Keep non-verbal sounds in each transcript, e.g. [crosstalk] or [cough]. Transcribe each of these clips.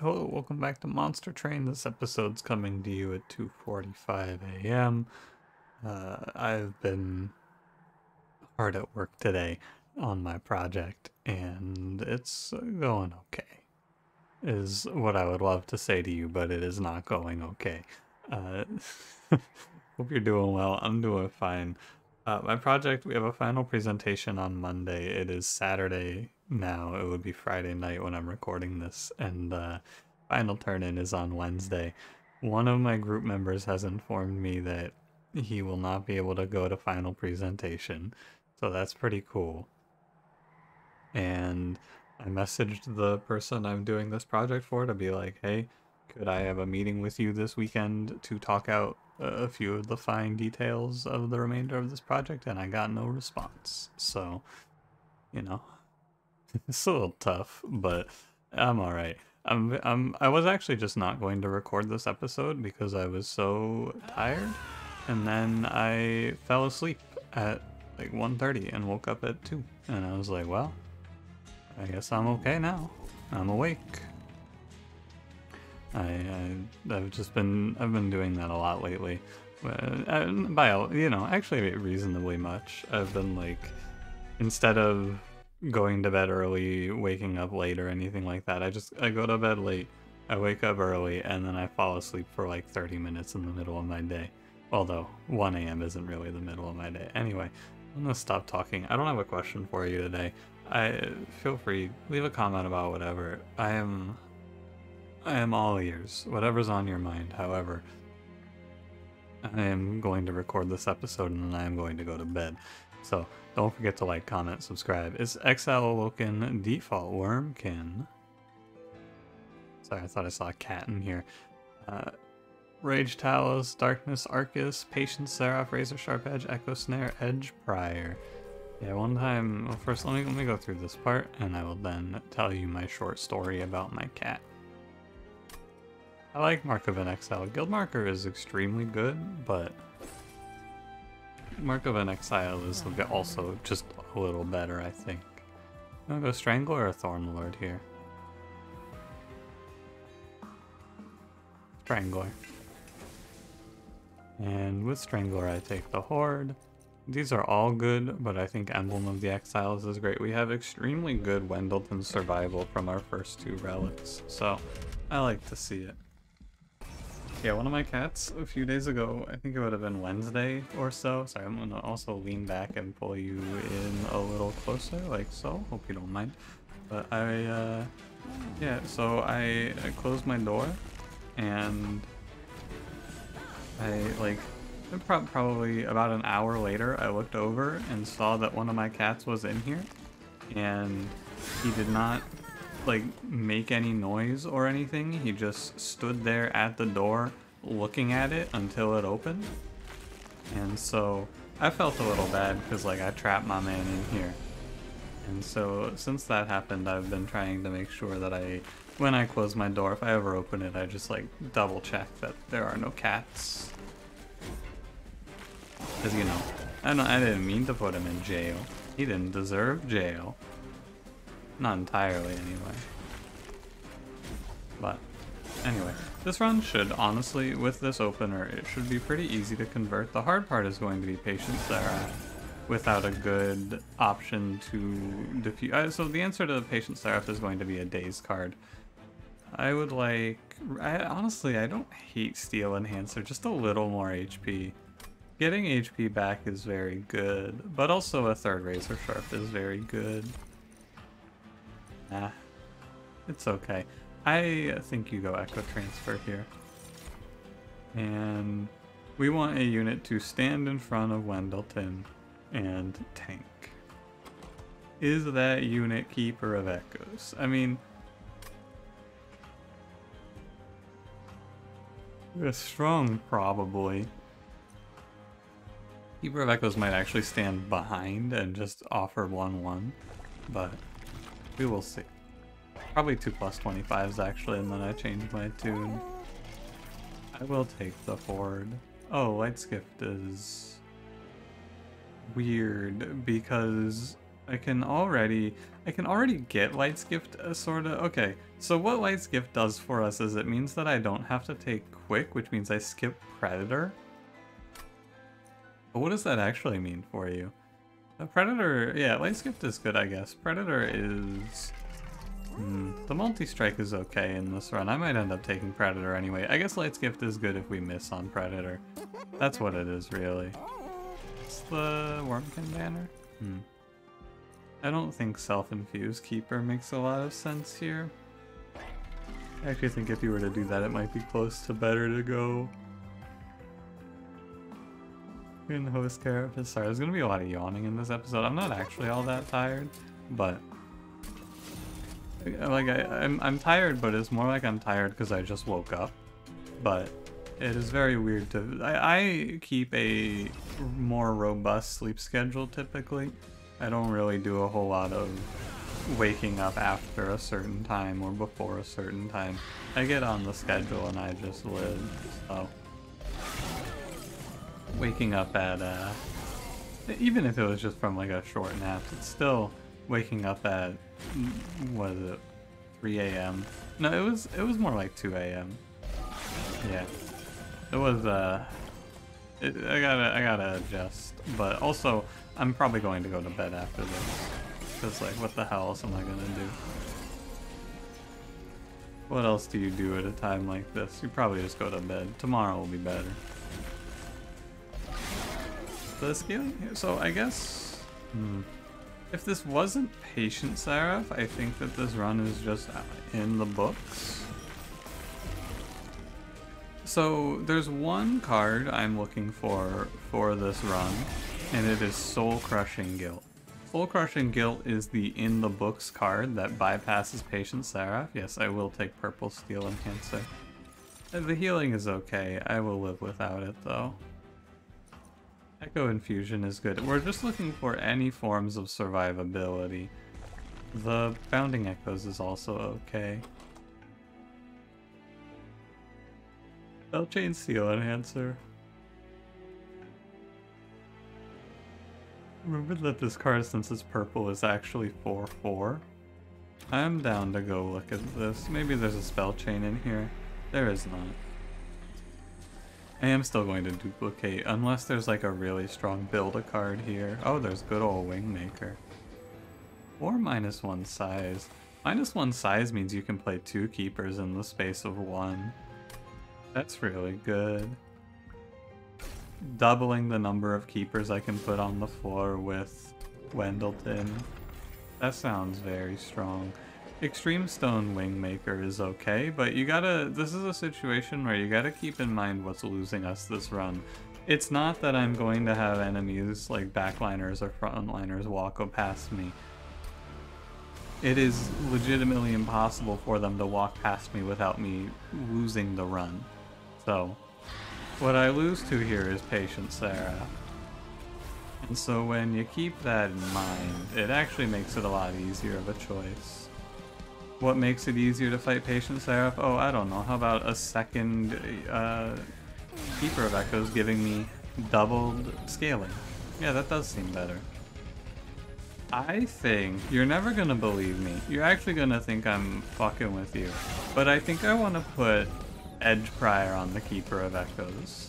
Hello, welcome back to Monster Train. This episode's coming to you at 2:45 a.m. Uh, I've been hard at work today on my project, and it's going okay. Is what I would love to say to you, but it is not going okay. Uh, [laughs] hope you're doing well. I'm doing fine. Uh, my project, we have a final presentation on Monday. It is Saturday now. It would be Friday night when I'm recording this, and uh, final turn in is on Wednesday. One of my group members has informed me that he will not be able to go to final presentation, so that's pretty cool. And I messaged the person I'm doing this project for to be like, hey, could I have a meeting with you this weekend to talk out a few of the fine details of the remainder of this project, and I got no response. So, you know, [laughs] it's a little tough, but I'm all right. I'm, I'm, I was actually just not going to record this episode because I was so tired, and then I fell asleep at like 1.30 and woke up at 2, and I was like, well, I guess I'm okay now. I'm awake. I, I have just been I've been doing that a lot lately. Uh, by you know, actually reasonably much. I've been like instead of going to bed early, waking up late or anything like that. I just I go to bed late, I wake up early, and then I fall asleep for like 30 minutes in the middle of my day. Although 1 a.m. isn't really the middle of my day. Anyway, I'm gonna stop talking. I don't have a question for you today. I feel free leave a comment about whatever. I am I am all ears. Whatever's on your mind, however. I am going to record this episode and then I am going to go to bed. So don't forget to like, comment, subscribe. It's Ex Awoken Default Wurmkin. Sorry, I thought I saw a cat in here. Uh, Rage Talos, Darkness Arcus, Patience Seraph, Razor Sharp Edge, Echo Snare, Edge Prior. Yeah, one time, well first let me, let me go through this part and I will then tell you my short story about my cat. I like Mark of an Exile. Guild Marker is extremely good, but Mark of an Exile is also just a little better, I think. I'm gonna go Strangler or Thornlord here. Strangler. And with Strangler I take the Horde. These are all good, but I think Emblem of the Exiles is great. We have extremely good Wendelton survival from our first two relics, so I like to see it. Yeah, one of my cats a few days ago, I think it would have been Wednesday or so. Sorry, I'm gonna also lean back and pull you in a little closer, like so. Hope you don't mind. But I, uh, yeah, so I, I closed my door and I, like, probably about an hour later, I looked over and saw that one of my cats was in here and he did not like make any noise or anything. He just stood there at the door looking at it until it opened. And so I felt a little bad because like I trapped my man in here. And so since that happened, I've been trying to make sure that I, when I close my door, if I ever open it, I just like double check that there are no cats. Cause you know, I don't, I didn't mean to put him in jail. He didn't deserve jail. Not entirely, anyway. But, anyway. This run should, honestly, with this opener, it should be pretty easy to convert. The hard part is going to be Patience Seraph without a good option to defuse. Uh, so the answer to Patience Seraph is going to be a Daze card. I would like... I, honestly, I don't hate Steel Enhancer, just a little more HP. Getting HP back is very good, but also a third Razor Sharp is very good. Nah, it's okay. I think you go Echo Transfer here. And we want a unit to stand in front of Wendelton and tank. Is that unit Keeper of Echoes? I mean, a strong probably. Keeper of Echoes might actually stand behind and just offer 1-1, but we will see. Probably 2 plus 25s actually, and then I change my tune. I will take the Ford. Oh, Light's Gift is weird because I can already I can already get Light's Gift uh, sort of okay. So what Light's Gift does for us is it means that I don't have to take Quick, which means I skip Predator. But what does that actually mean for you? A Predator, yeah, Light's Gift is good, I guess. Predator is... Hmm, the multi-strike is okay in this run. I might end up taking Predator anyway. I guess Light's Gift is good if we miss on Predator. That's what it is, really. It's the Wurmkin banner? Hmm. I don't think self-infused keeper makes a lot of sense here. I actually think if you were to do that, it might be close to better to go in host carapace. Sorry, there's gonna be a lot of yawning in this episode. I'm not actually all that tired, but uh, like I, I'm I'm tired, but it's more like I'm tired because I just woke up. But it is very weird to. I, I keep a more robust sleep schedule typically. I don't really do a whole lot of waking up after a certain time or before a certain time. I get on the schedule and I just live, so. Waking up at, uh, even if it was just from like a short nap, it's still waking up at, what is it, 3 a.m. No, it was, it was more like 2 a.m. Yeah. It was, uh, it, I gotta, I gotta adjust, but also, I'm probably going to go to bed after this. Because, like, what the hell else am I gonna do? What else do you do at a time like this? You probably just go to bed. Tomorrow will be better. The scaling... So, I guess... Hmm. If this wasn't Patient Seraph, I think that this run is just in the books. So, there's one card I'm looking for for this run, and it is Soul Crushing Guilt. Soul Crushing Guilt is the in the books card that bypasses Patient Seraph. Yes, I will take Purple Steel Enhancer. Uh, the healing is okay. I will live without it though. Echo Infusion is good. We're just looking for any forms of survivability. The Bounding Echoes is also okay. Belchain Steel Enhancer. Remember that this card, since it's purple, is actually 4-4? I'm down to go look at this. Maybe there's a spell chain in here. There is not. I am still going to duplicate, unless there's like a really strong build a card here. Oh, there's good old Wingmaker. Or minus one size. Minus one size means you can play two keepers in the space of one. That's really good doubling the number of keepers I can put on the floor with Wendelton. That sounds very strong. Extreme Stone Wingmaker is okay, but you gotta, this is a situation where you gotta keep in mind what's losing us this run. It's not that I'm going to have enemies like backliners or frontliners walk past me. It is legitimately impossible for them to walk past me without me losing the run. So, what I lose to here is Patient Seraph. And so when you keep that in mind, it actually makes it a lot easier of a choice. What makes it easier to fight Patient Seraph? Oh, I don't know. How about a second uh, Keeper of Echoes giving me doubled scaling? Yeah, that does seem better. I think you're never gonna believe me. You're actually gonna think I'm fucking with you. But I think I want to put Edge Prior on the Keeper of Echoes.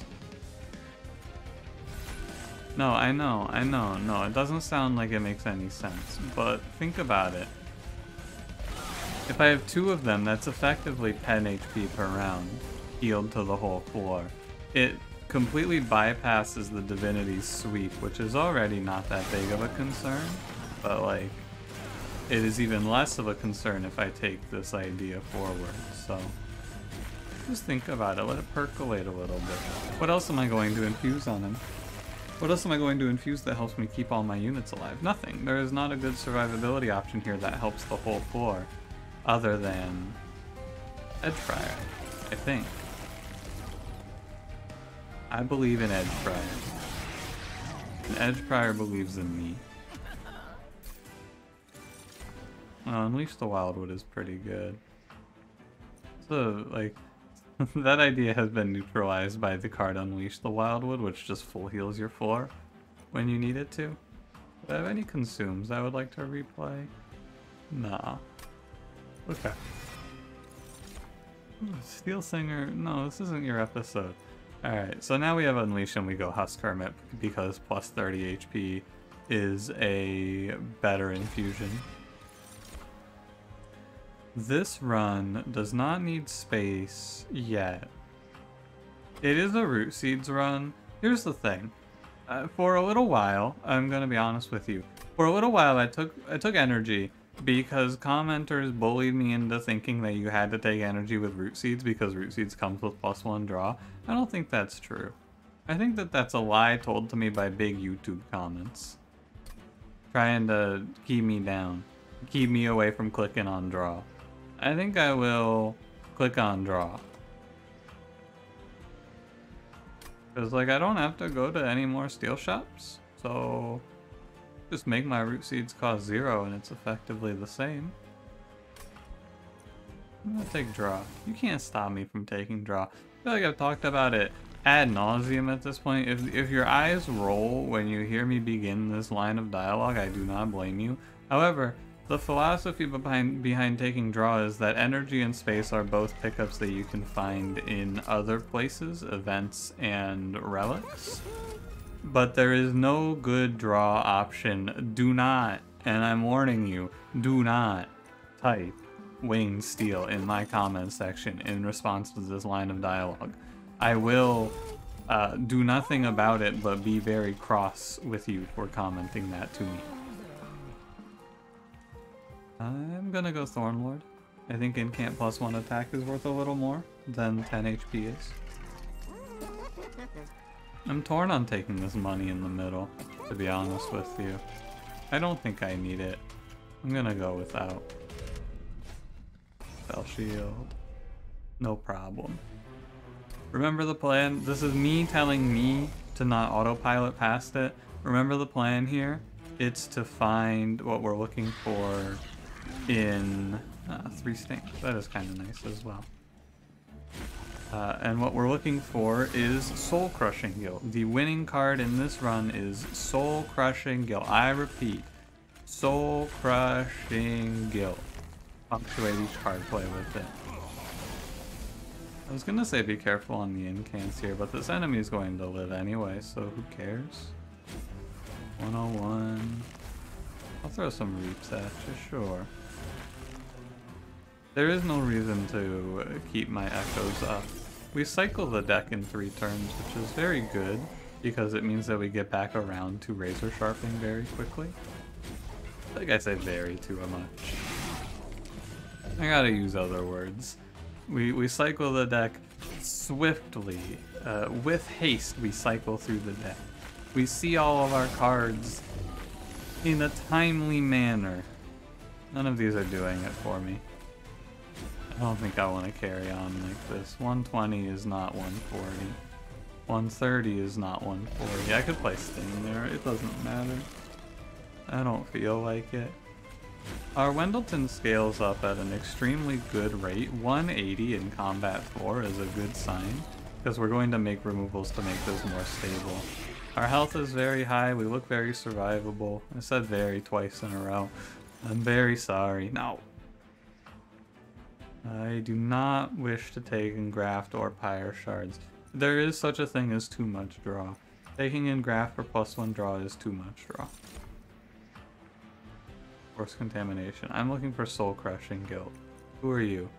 No, I know, I know, no, it doesn't sound like it makes any sense, but think about it. If I have two of them, that's effectively 10 HP per round, healed to the whole floor. It completely bypasses the Divinity's sweep, which is already not that big of a concern, but like, it is even less of a concern if I take this idea forward, so... Just think about it, let it percolate a little bit. What else am I going to infuse on him? What else am I going to infuse that helps me keep all my units alive? Nothing. There is not a good survivability option here that helps the whole floor, other than Edgeprior, I think. I believe in Edgeprior. And Edgeprior believes in me. Oh, Unleash the Wildwood is pretty good. So, like, [laughs] that idea has been neutralized by the card Unleash the Wildwood, which just full heals your floor when you need it to. Do I have any consumes I would like to replay? Nah. Okay. Steel Singer, no, this isn't your episode. Alright, so now we have Unleash and we go Husk Hermit because plus 30 HP is a better infusion. This run does not need space yet. It is a Root Seeds run. Here's the thing. Uh, for a little while, I'm gonna be honest with you. For a little while, I took I took energy because commenters bullied me into thinking that you had to take energy with root seeds because root seeds comes with plus one draw. I don't think that's true. I think that that's a lie told to me by big YouTube comments. Trying to keep me down. Keep me away from clicking on draw. I think I will click on draw. Because, like, I don't have to go to any more steel shops. So, just make my root seeds cost zero and it's effectively the same. I'm gonna take draw. You can't stop me from taking draw. I feel like I've talked about it ad nauseum at this point. If, if your eyes roll when you hear me begin this line of dialogue, I do not blame you. However, the philosophy behind, behind taking draw is that energy and space are both pickups that you can find in other places, events, and relics but there is no good draw option. Do not, and I'm warning you, do not type winged steel in my comment section in response to this line of dialogue. I will uh, do nothing about it but be very cross with you for commenting that to me. I'm gonna go Thornlord. I think incant plus one attack is worth a little more than 10 HP is. I'm torn on taking this money in the middle, to be honest with you. I don't think I need it. I'm gonna go without. Spell shield. No problem. Remember the plan? This is me telling me to not autopilot past it. Remember the plan here? It's to find what we're looking for in uh, three stings. That is kind of nice as well. Uh, and what we're looking for is Soul Crushing Guilt. The winning card in this run is Soul Crushing Guilt. I repeat, Soul Crushing Guilt. Punctuate each card play with it. I was gonna say be careful on the incants here, but this enemy is going to live anyway, so who cares? 101. I'll throw some reaps at you, sure. There is no reason to keep my echoes up. We cycle the deck in three turns, which is very good, because it means that we get back around to razor sharpening very quickly. I think I say very too much. I gotta use other words. We, we cycle the deck swiftly. Uh, with haste, we cycle through the deck. We see all of our cards in a timely manner. None of these are doing it for me. I don't think I want to carry on like this. 120 is not 140. 130 is not 140. I could play Sting there, it doesn't matter. I don't feel like it. Our Wendelton scales up at an extremely good rate. 180 in Combat 4 is a good sign, because we're going to make removals to make this more stable. Our health is very high, we look very survivable. I said very twice in a row. I'm very sorry. No, I do not wish to take Engraft or Pyre Shards. There is such a thing as too much draw. Taking Engraft for plus one draw is too much draw. Force Contamination. I'm looking for Soul Crushing Guilt. Who are you?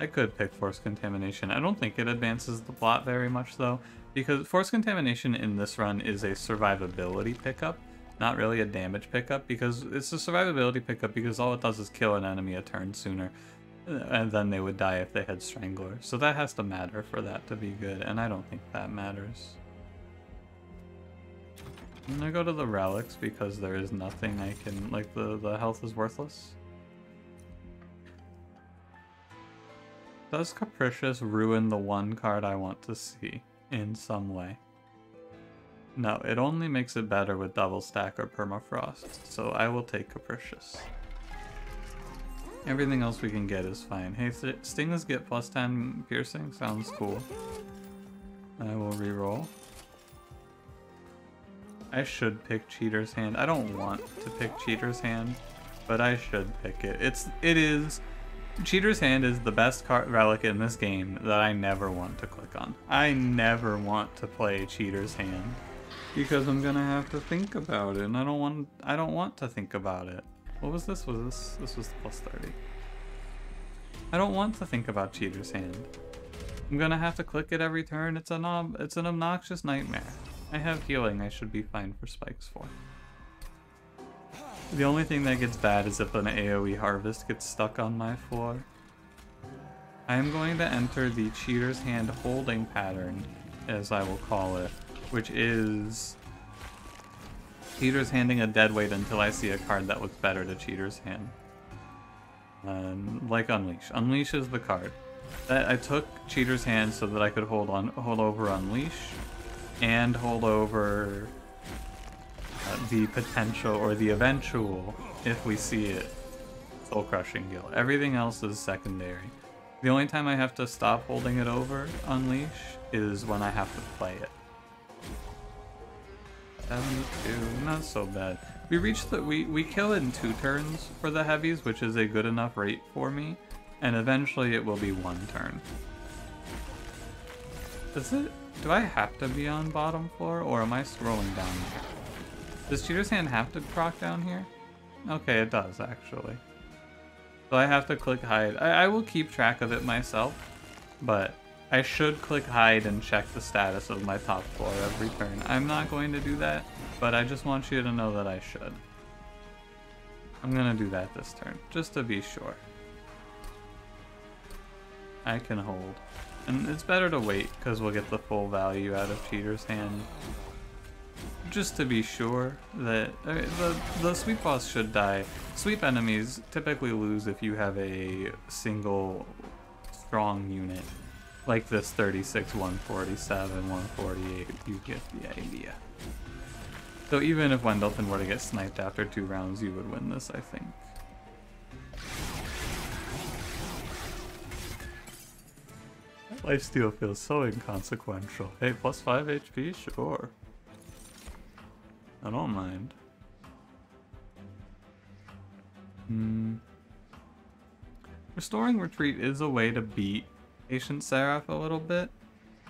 I could pick Force Contamination. I don't think it advances the plot very much though, because Force Contamination in this run is a survivability pickup, not really a damage pickup, because it's a survivability pickup because all it does is kill an enemy a turn sooner and then they would die if they had Strangler. So that has to matter for that to be good, and I don't think that matters. I'm gonna go to the relics because there is nothing I can, like the, the health is worthless. Does Capricious ruin the one card I want to see in some way? No, it only makes it better with double stack or permafrost, so I will take Capricious. Everything else we can get is fine. Hey, Stings get plus 10 piercing? Sounds cool. I will re-roll. I should pick Cheater's Hand. I don't want to pick Cheater's Hand, but I should pick it. It's it is Cheater's Hand is the best card relic in this game that I never want to click on. I never want to play Cheater's Hand because I'm gonna have to think about it, and I don't want I don't want to think about it. What was this? Was this this was the plus 30? I don't want to think about Cheater's Hand. I'm gonna have to click it every turn. It's an ob it's an obnoxious nightmare. I have healing. I should be fine for spikes for. The only thing that gets bad is if an AoE harvest gets stuck on my floor. I am going to enter the Cheater's Hand holding pattern, as I will call it, which is Cheater's handing a dead weight until I see a card that looks better to Cheater's hand. Um, like Unleash. Unleash is the card. That I took Cheater's hand so that I could hold on, hold over Unleash, and hold over uh, the potential or the eventual, if we see it, Soul Crushing Guilt. Everything else is secondary. The only time I have to stop holding it over Unleash is when I have to play it. 72, not so bad. We reach the we we kill in two turns for the heavies, which is a good enough rate for me, and eventually it will be one turn. Does it? Do I have to be on bottom floor, or am I scrolling down here? Does Cheater's Hand have to proc down here? Okay, it does actually. So I have to click hide. I, I will keep track of it myself, but I should click hide and check the status of my top floor every turn. I'm not going to do that, but I just want you to know that I should. I'm gonna do that this turn, just to be sure. I can hold. And it's better to wait, because we'll get the full value out of Cheater's Hand. Just to be sure that... The, the sweep boss should die. Sweep enemies typically lose if you have a single strong unit like this 36, 147, 148, you get the idea. So even if Wendelton were to get sniped after two rounds, you would win this, I think. Life Lifesteal feels so inconsequential. Hey, plus 5 HP? Sure. I don't mind. Hmm. Restoring Retreat is a way to beat Ancient Seraph a little bit.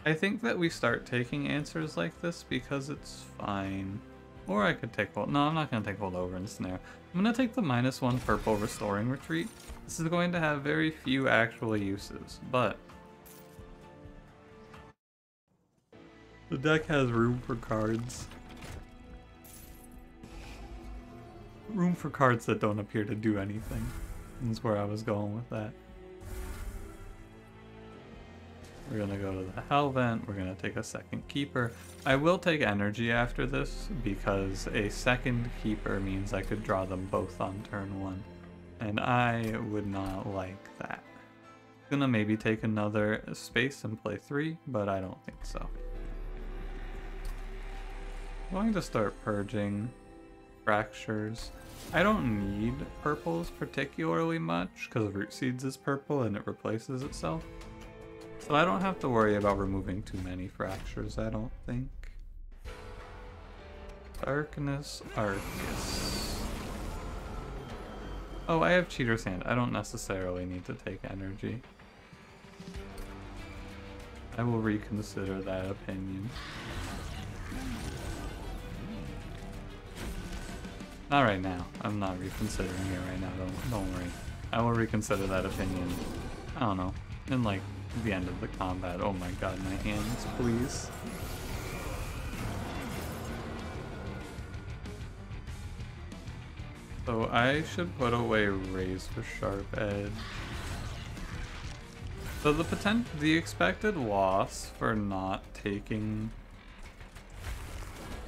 I think that we start taking answers like this because it's fine. Or I could take hold. No, I'm not going to take hold over and snare. I'm going to take the minus one purple restoring retreat. This is going to have very few actual uses, but the deck has room for cards. Room for cards that don't appear to do anything. That's where I was going with that. We're gonna go to the Hell Vent, we're gonna take a second Keeper. I will take Energy after this, because a second Keeper means I could draw them both on turn one. And I would not like that. Gonna maybe take another space and play three, but I don't think so. I'm going to start purging fractures. I don't need purples particularly much, because Root Seeds is purple and it replaces itself. So I don't have to worry about removing too many fractures, I don't think. Darkness Arcus. Oh, I have Cheater's Hand. I don't necessarily need to take energy. I will reconsider that opinion. Not right now. I'm not reconsidering it right now. Don't don't worry. I will reconsider that opinion. I don't know. In like the end of the combat. Oh my god, my hands, please. So I should put away Razor Sharp Edge. So the potent the expected loss for not taking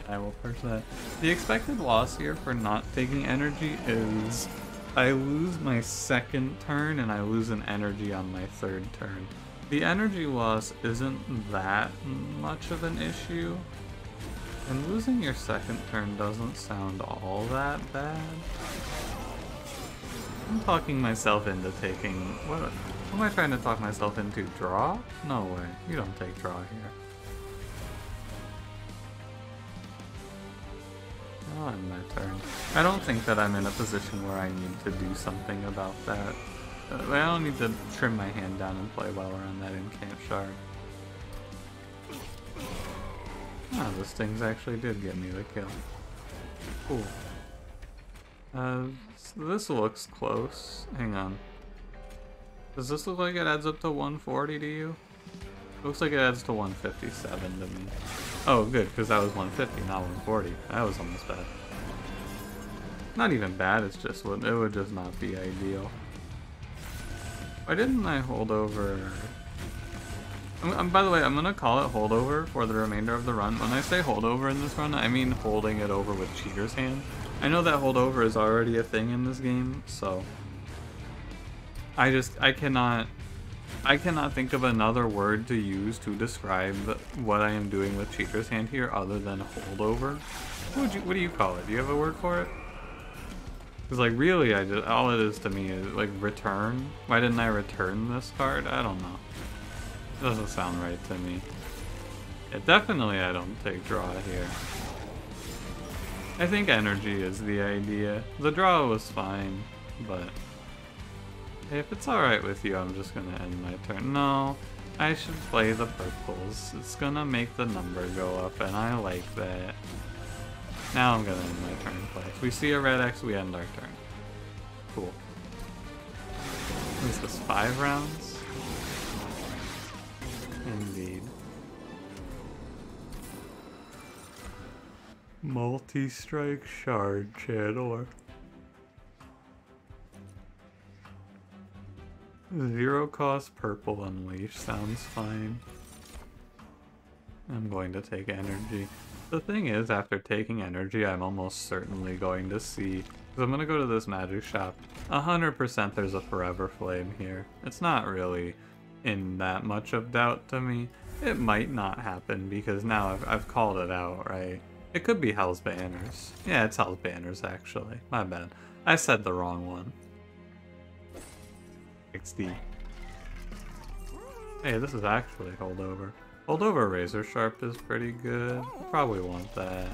I will push that. The expected loss here for not taking energy is I lose my second turn and I lose an energy on my third turn. The energy loss isn't that much of an issue. And losing your second turn doesn't sound all that bad. I'm talking myself into taking... What, what am I trying to talk myself into? Draw? No way. You don't take draw here. Oh, on my turn. I don't think that I'm in a position where I need to do something about that. Uh, I don't need to trim my hand down and play well around that incant shard. Ah, the stings actually did get me the kill. Cool. Uh, so this looks close. Hang on. Does this look like it adds up to 140 to you? Looks like it adds to 157 to me. Oh, good, because that was 150, not 140. That was almost bad. Not even bad, it's just, what it would just not be ideal. Why didn't I hold over... I'm, I'm, by the way, I'm gonna call it holdover for the remainder of the run. When I say holdover in this run, I mean holding it over with Cheater's Hand. I know that holdover is already a thing in this game, so... I just, I cannot I cannot think of another word to use to describe what I am doing with Cheater's Hand here other than holdover. What, you, what do you call it? Do you have a word for it? Because, like, really, I just, all it is to me is, like, return. Why didn't I return this card? I don't know. It doesn't sound right to me. Yeah, definitely I don't take draw here. I think energy is the idea. The draw was fine, but... If it's alright with you, I'm just gonna end my turn. No, I should play the purples. It's gonna make the number go up, and I like that. Now I'm gonna end my turn play. If we see a red X, we end our turn. Cool. Is this five rounds? Indeed. Multi-strike shard channeler. Zero cost purple unleash sounds fine. I'm going to take energy. The thing is, after taking energy, I'm almost certainly going to see, because I'm going to go to this magic shop, 100% there's a forever flame here. It's not really in that much of doubt to me. It might not happen because now I've, I've called it out, right? It could be Hell's Banners. Yeah, it's Hell's Banners actually. My bad. I said the wrong one. XD. Hey, this is actually holdover. Holdover Razor Sharp is pretty good. Probably want that.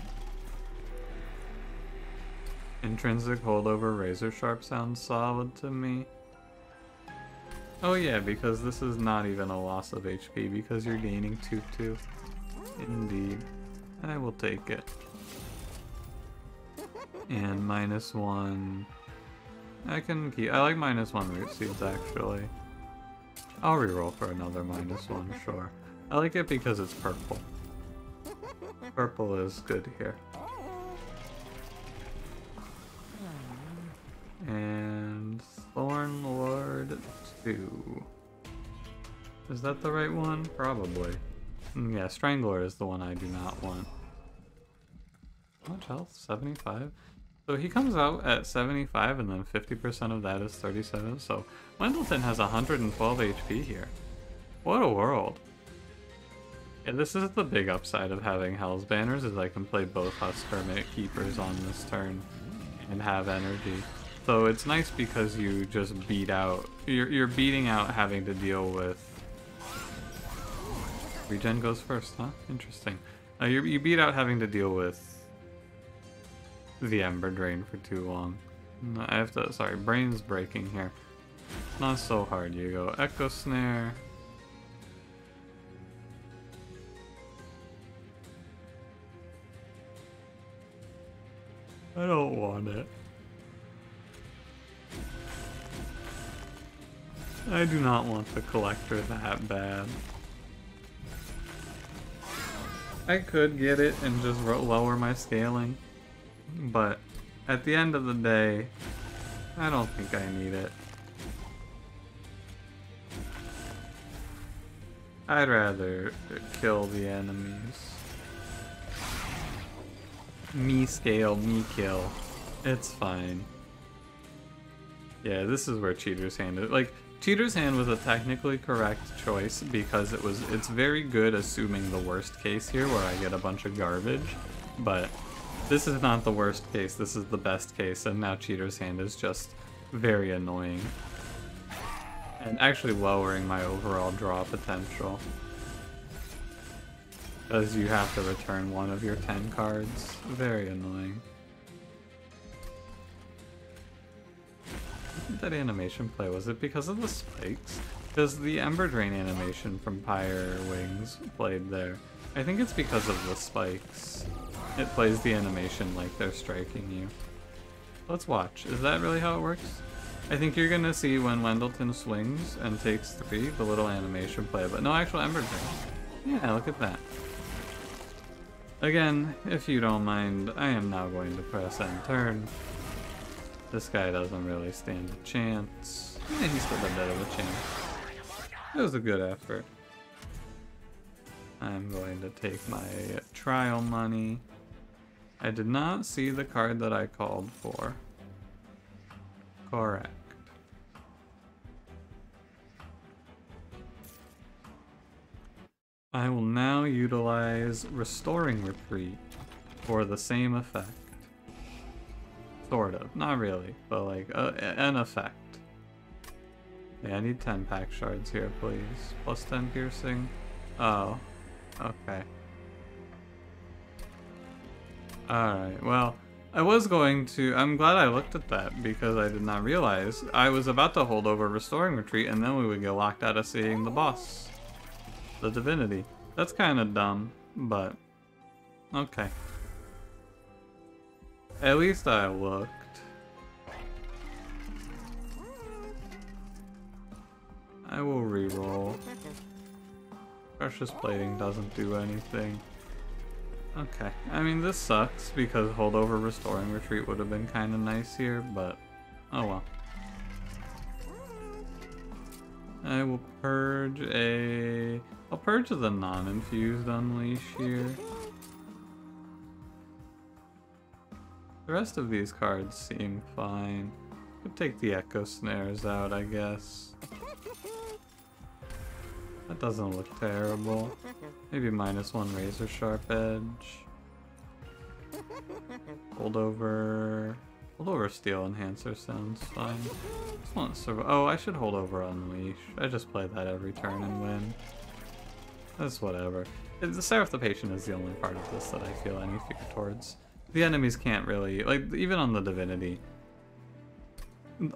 Intrinsic holdover Razor Sharp sounds solid to me. Oh yeah, because this is not even a loss of HP because you're gaining 2-2. Indeed. I will take it. And minus 1 I can keep. I like minus one root seeds actually. I'll reroll for another minus one, sure. I like it because it's purple. Purple is good here. And Thorn Lord 2. Is that the right one? Probably. Mm, yeah, Strangler is the one I do not want. How much health? 75? So he comes out at 75 and then 50% of that is 37. So Wendleton has 112 HP here. What a world. Yeah, this is the big upside of having Hell's Banners is I can play both Husk Hermit Keepers on this turn and have energy. So it's nice because you just beat out, you're, you're beating out having to deal with... Regen goes first, huh? Interesting. Uh, you, you beat out having to deal with the Ember Drain for too long. I have to, sorry, brain's breaking here. Not so hard, you go Echo Snare. I don't want it. I do not want the collector that bad. I could get it and just lower my scaling. But at the end of the day, I don't think I need it. I'd rather kill the enemies. Me scale, me kill. It's fine. Yeah, this is where Cheater's Hand is. Like, Cheater's Hand was a technically correct choice because it was it's very good assuming the worst case here where I get a bunch of garbage, but this is not the worst case, this is the best case, and now Cheater's Hand is just very annoying. And actually lowering my overall draw potential. Because you have to return one of your 10 cards. Very annoying. that animation play? Was it because of the spikes? Because the Ember Drain animation from Pyre Wings played there. I think it's because of the spikes. It plays the animation like they're striking you. Let's watch. Is that really how it works? I think you're gonna see when Wendelton swings and takes three, the little animation play, but no actual Ember Drain. Yeah, look at that. Again, if you don't mind, I am now going to press end turn. This guy doesn't really stand a chance. Yeah, he stood a bit of a chance. It was a good effort. I'm going to take my trial money. I did not see the card that I called for. Correct. I will now utilize Restoring Retreat for the same effect. Sort of. Not really, but like uh, an effect. Yeah, I need 10 pack shards here, please. Plus 10 piercing. Oh. Okay. Alright, well, I was going to... I'm glad I looked at that, because I did not realize. I was about to hold over Restoring Retreat, and then we would get locked out of seeing the boss the divinity. That's kind of dumb, but okay. At least I looked. I will re-roll. Precious plating doesn't do anything. Okay, I mean this sucks because holdover restoring retreat would have been kind of nice here, but oh well. I will purge a I'll purge the non-infused unleash here. The rest of these cards seem fine. Could take the echo snares out, I guess. That doesn't look terrible. Maybe minus one razor sharp edge. Hold over. Hold over steel enhancer sounds fine. Just want Oh, I should hold over unleash. I just play that every turn and win. That's whatever. The Seraph the Patient is the only part of this that I feel any fear towards. The enemies can't really, like, even on the Divinity,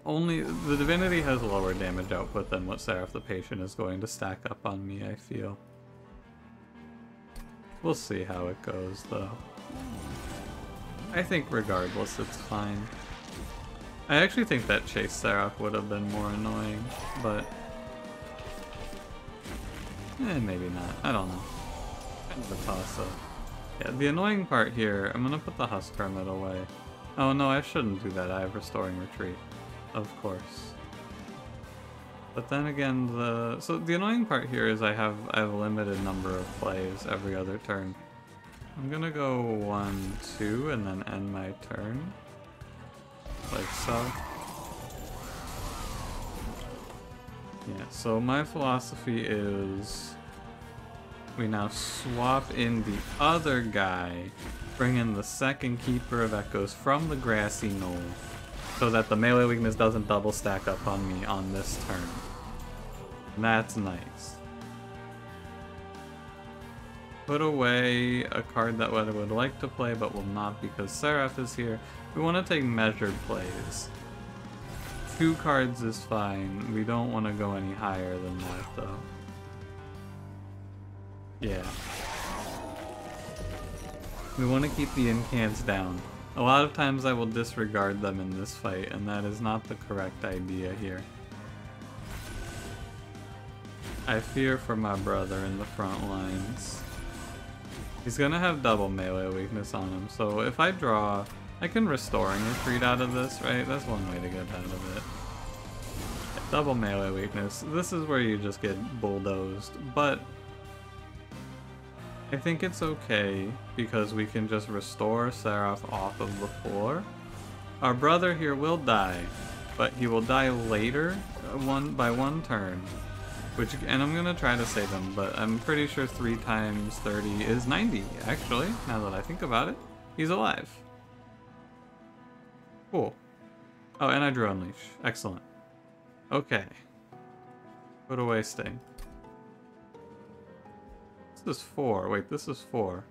only, the Divinity has lower damage output than what Seraph the Patient is going to stack up on me, I feel. We'll see how it goes, though. I think regardless, it's fine. I actually think that Chaste Seraph would have been more annoying, but Eh, maybe not. I don't know. Kind of a toss-up. Yeah, the annoying part here, I'm gonna put the Husk Hermit away. Oh no, I shouldn't do that. I have Restoring Retreat. Of course. But then again, the so the annoying part here is I have I have a limited number of plays every other turn. I'm gonna go one, two, and then end my turn. Like so. Yeah, so my philosophy is we now swap in the other guy, bring in the second Keeper of Echoes from the Grassy Knoll, so that the melee weakness doesn't double stack up on me on this turn. And that's nice. Put away a card that Weather would like to play but will not because Seraph is here. We want to take measured plays. Two cards is fine. We don't want to go any higher than that, though. Yeah. We want to keep the incants down. A lot of times I will disregard them in this fight, and that is not the correct idea here. I fear for my brother in the front lines. He's gonna have double melee weakness on him, so if I draw I can restore restoring retreat out of this, right? That's one way to get out of it. Double melee weakness. This is where you just get bulldozed, but I think it's okay because we can just restore Seraph off of the floor. Our brother here will die, but he will die later, uh, one by one turn. Which, and I'm gonna try to save him, but I'm pretty sure 3 times 30 is 90, actually, now that I think about it. He's alive. Cool. Oh, and I drew Unleash. Excellent. Okay. Put away Sting. This is four. Wait, this is four.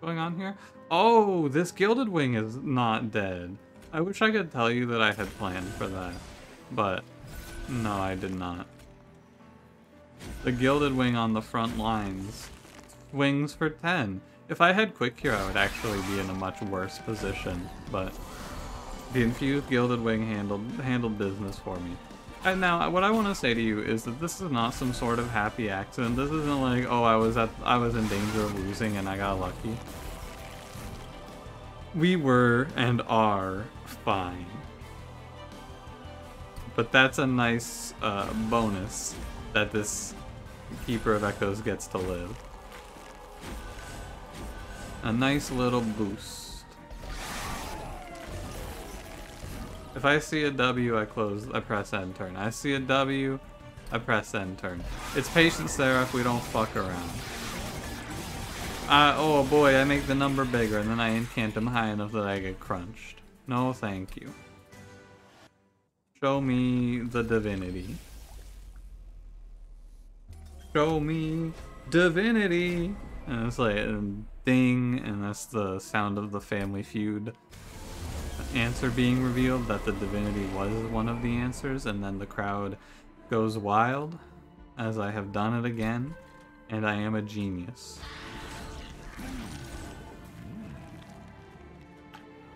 Going on here? Oh, this Gilded Wing is not dead. I wish I could tell you that I had planned for that, but no, I did not. The Gilded Wing on the front lines. Wings for 10. If I had Quick here, I would actually be in a much worse position, but the Infused Gilded Wing handled, handled business for me. And now, what I want to say to you is that this is not some sort of happy accident. This isn't like, oh, I was at, I was in danger of losing and I got lucky. We were and are fine. But that's a nice uh, bonus that this Keeper of Echoes gets to live. A nice little boost. If I see a W, I close, I press end turn. I see a W, I press end turn. It's patience there if we don't fuck around. Uh, oh boy, I make the number bigger and then I incant him high enough that I get crunched. No thank you. Show me the divinity. Show me divinity! And it's like, ding, and that's the sound of the family feud answer being revealed that the divinity was one of the answers, and then the crowd goes wild, as I have done it again, and I am a genius.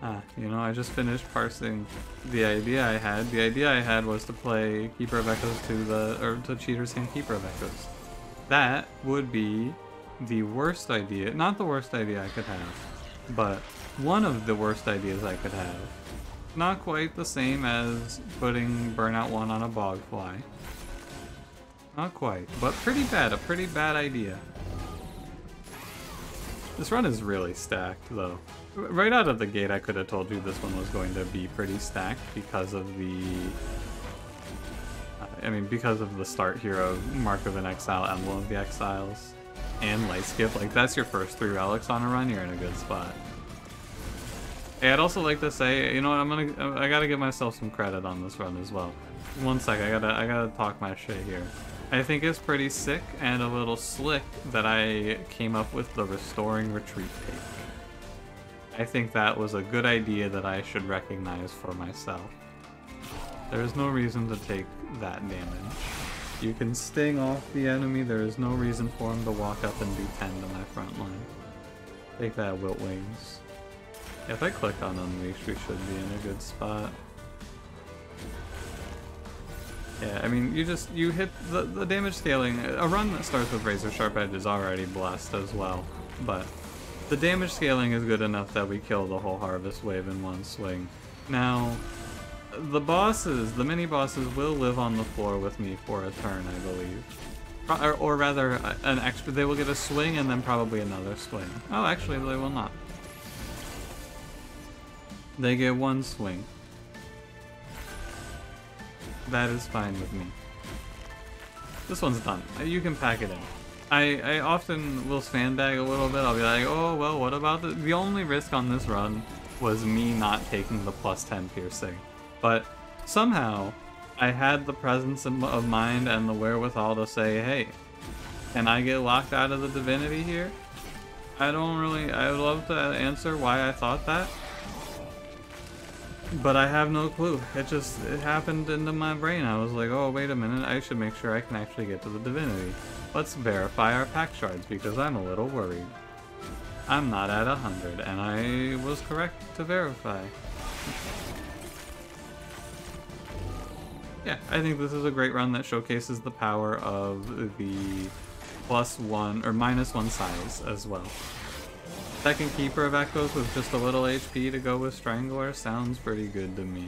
Ah, you know, I just finished parsing the idea I had. The idea I had was to play Keeper of Echoes to the, or to Cheater's Hand Keeper of Echoes. That would be the worst idea, not the worst idea I could have, but one of the worst ideas I could have. Not quite the same as putting Burnout 1 on a Bogfly. Not quite, but pretty bad, a pretty bad idea. This run is really stacked, though. Right out of the gate, I could have told you this one was going to be pretty stacked because of the... Uh, I mean, because of the start hero, Mark of an Exile, Emblem of the Exiles, and Light Skip. Like, that's your first three relics on a run, you're in a good spot. Hey, I'd also like to say, you know what, I'm gonna, I gotta give myself some credit on this run as well. One sec, I gotta, I gotta talk my shit here. I think it's pretty sick and a little slick that I came up with the Restoring Retreat take. I think that was a good idea that I should recognize for myself. There is no reason to take that damage. You can sting off the enemy, there is no reason for him to walk up and do 10 to my front line. Take that, Wilt Wings. If I click on Unleash, we should be in a good spot. Yeah, I mean, you just, you hit the, the damage scaling. A run that starts with Razor Sharp Edge is already blessed as well, but the damage scaling is good enough that we kill the whole Harvest Wave in one swing. Now, the bosses, the mini-bosses will live on the floor with me for a turn, I believe. Or, or rather, an extra, they will get a swing and then probably another swing. Oh, actually, they will not. They get one swing. That is fine with me. This one's done. You can pack it in. I, I often will sandbag a little bit. I'll be like, oh, well, what about the... The only risk on this run was me not taking the plus 10 piercing. But somehow, I had the presence of mind and the wherewithal to say, hey, can I get locked out of the divinity here? I don't really... I would love to answer why I thought that. But I have no clue. It just it happened into my brain. I was like, oh, wait a minute. I should make sure I can actually get to the divinity. Let's verify our pact shards because I'm a little worried. I'm not at 100, and I was correct to verify. yeah, I think this is a great run that showcases the power of the plus one, or minus one size as well. Second Keeper of Echoes with just a little HP to go with Strangler sounds pretty good to me.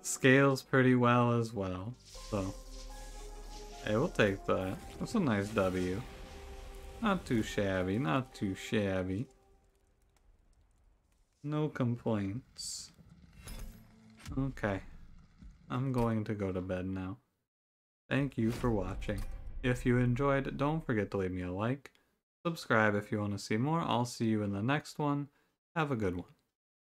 Scales pretty well as well, so... Hey, we'll take that. That's a nice W. Not too shabby, not too shabby. No complaints. Okay. I'm going to go to bed now. Thank you for watching. If you enjoyed, don't forget to leave me a like, Subscribe if you want to see more. I'll see you in the next one. Have a good one.